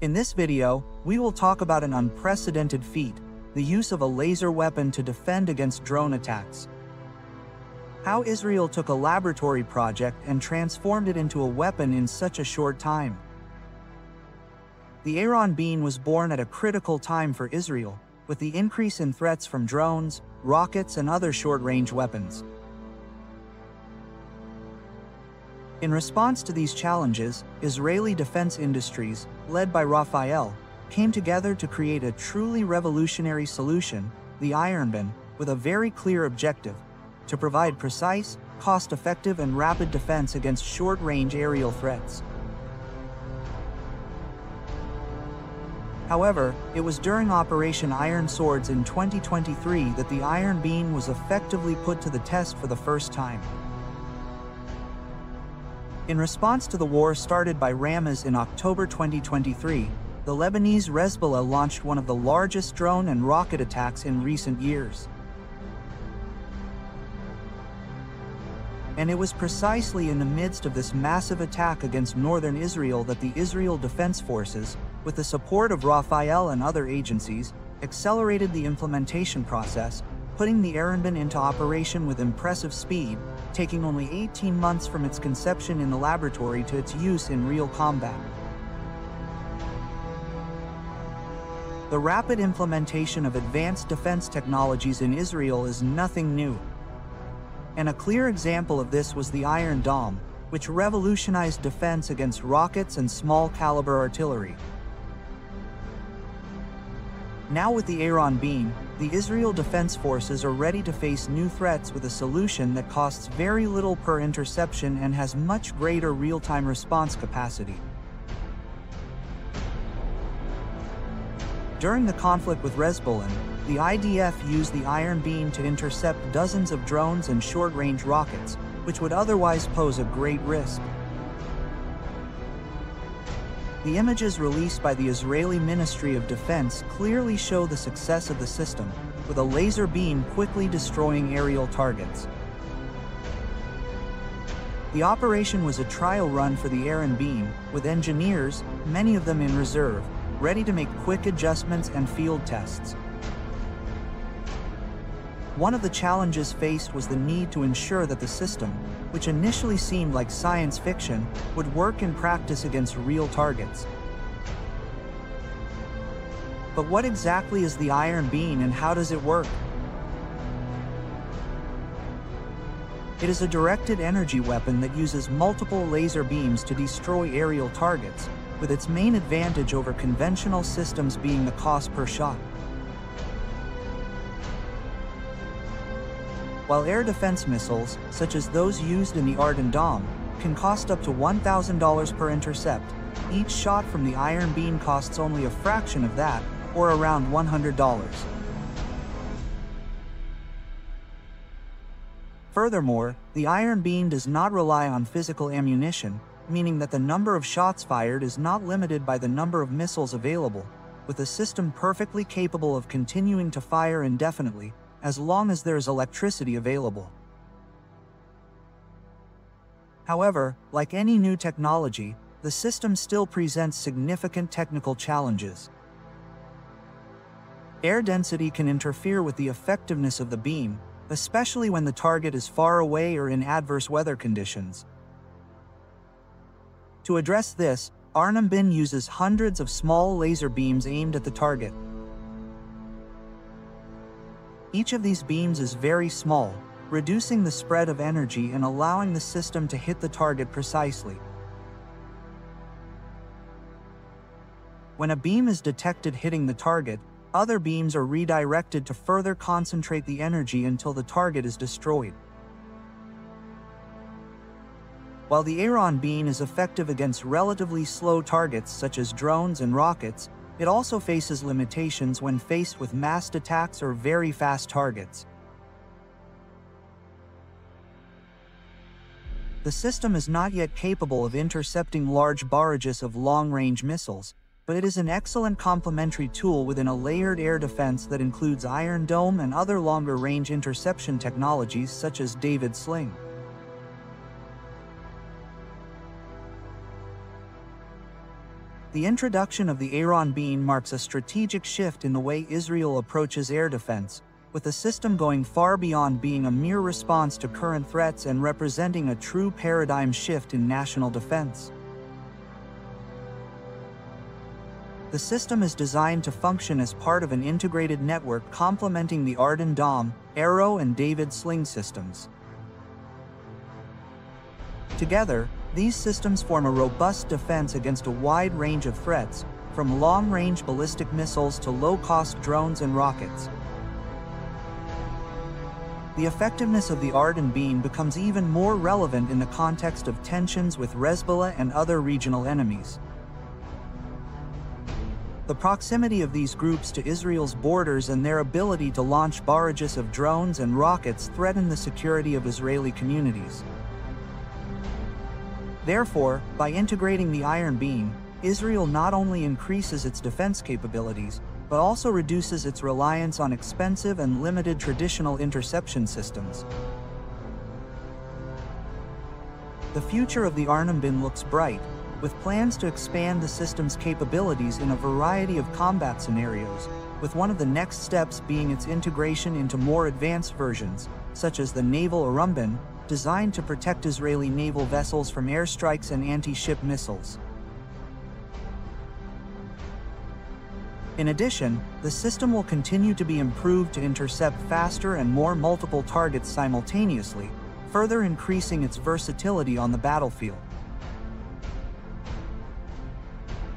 In this video, we will talk about an unprecedented feat, the use of a laser weapon to defend against drone attacks. How Israel took a laboratory project and transformed it into a weapon in such a short time. The Iron Beam was born at a critical time for Israel, with the increase in threats from drones, rockets and other short-range weapons. In response to these challenges, Israeli defense industries, led by Rafael, came together to create a truly revolutionary solution, the Iron Beam, with a very clear objective, to provide precise, cost-effective and rapid defense against short-range aerial threats. However, it was during Operation Iron Swords in 2023 that the Iron Beam was effectively put to the test for the first time. In response to the war started by Hamas in October 2023, the Lebanese Hezbollah launched one of the largest drone and rocket attacks in recent years. And it was precisely in the midst of this massive attack against northern Israel that the Israel Defense Forces, with the support of Rafael and other agencies, accelerated the implementation process, putting the Beam into operation with impressive speed, taking only 18 months from its conception in the laboratory to its use in real combat. The rapid implementation of advanced defense technologies in Israel is nothing new. And a clear example of this was the Iron Dome, which revolutionized defense against rockets and small caliber artillery. Now with the Iron Beam, the Israel Defense Forces are ready to face new threats with a solution that costs very little per interception and has much greater real-time response capacity. During the conflict with Hezbollah, the IDF used the Iron Beam to intercept dozens of drones and short-range rockets, which would otherwise pose a great risk. The images released by the Israeli Ministry of Defense clearly show the success of the system, with a laser beam quickly destroying aerial targets. The operation was a trial run for the Iron Beam, with engineers, many of them in reserve, ready to make quick adjustments and field tests. One of the challenges faced was the need to ensure that the system, which initially seemed like science fiction, would work in practice against real targets. But what exactly is the Iron Beam and how does it work? It is a directed energy weapon that uses multiple laser beams to destroy aerial targets, with its main advantage over conventional systems being the cost per shot. While air defense missiles, such as those used in the Iron Dome, can cost up to $1,000 per intercept, each shot from the Iron Beam costs only a fraction of that, or around $100. Furthermore, the Iron Beam does not rely on physical ammunition, meaning that the number of shots fired is not limited by the number of missiles available, with a system perfectly capable of continuing to fire indefinitely, as long as there is electricity available. However, like any new technology, the system still presents significant technical challenges. Air density can interfere with the effectiveness of the beam, especially when the target is far away or in adverse weather conditions. To address this, Iron Beam uses hundreds of small laser beams aimed at the target, each of these beams is very small, reducing the spread of energy and allowing the system to hit the target precisely. When a beam is detected hitting the target, other beams are redirected to further concentrate the energy until the target is destroyed. While the Iron Beam is effective against relatively slow targets such as drones and rockets, it also faces limitations when faced with massed attacks or very fast targets. The system is not yet capable of intercepting large barrages of long-range missiles, but it is an excellent complementary tool within a layered air defense that includes Iron Dome and other longer-range interception technologies such as David Sling. The introduction of the Iron Beam marks a strategic shift in the way Israel approaches air defense, with the system going far beyond being a mere response to current threats and representing a true paradigm shift in national defense. The system is designed to function as part of an integrated network complementing the Iron Dome, Arrow and David sling systems. Together, these systems form a robust defense against a wide range of threats, from long-range ballistic missiles to low-cost drones and rockets. The effectiveness of the Iron Beam becomes even more relevant in the context of tensions with Hezbollah and other regional enemies. The proximity of these groups to Israel's borders and their ability to launch barrages of drones and rockets threaten the security of Israeli communities. Therefore, by integrating the Iron Beam, Israel not only increases its defense capabilities, but also reduces its reliance on expensive and limited traditional interception systems. The future of the Iron Beam looks bright, with plans to expand the system's capabilities in a variety of combat scenarios, with one of the next steps being its integration into more advanced versions, such as the Naval Beam, designed to protect Israeli naval vessels from airstrikes and anti-ship missiles. In addition, the system will continue to be improved to intercept faster and more multiple targets simultaneously, further increasing its versatility on the battlefield.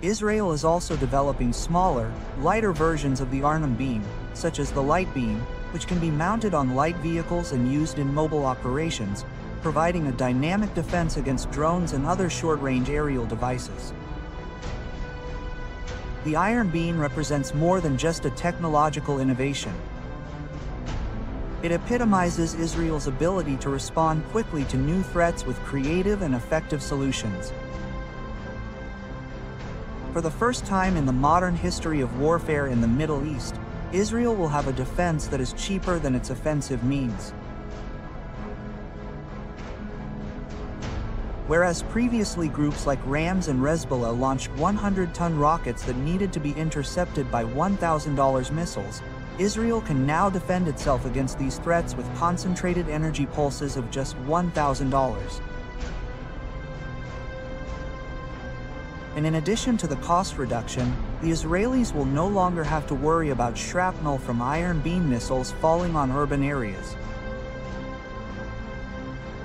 Israel is also developing smaller, lighter versions of the Iron Beam, such as the Light Beam, which can be mounted on light vehicles and used in mobile operations, providing a dynamic defense against drones and other short-range aerial devices. The Iron Beam represents more than just a technological innovation. It epitomizes Israel's ability to respond quickly to new threats with creative and effective solutions. For the first time in the modern history of warfare in the Middle East, Israel will have a defense that is cheaper than its offensive means. Whereas previously groups like Hamas and Hezbollah launched 100-ton rockets that needed to be intercepted by $1,000 missiles, Israel can now defend itself against these threats with concentrated energy pulses of just $1,000. And in addition to the cost reduction, the Israelis will no longer have to worry about shrapnel from Iron Beam missiles falling on urban areas.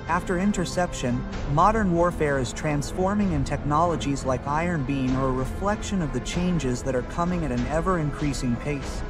After interception, modern warfare is transforming and technologies like Iron Beam are a reflection of the changes that are coming at an ever-increasing pace.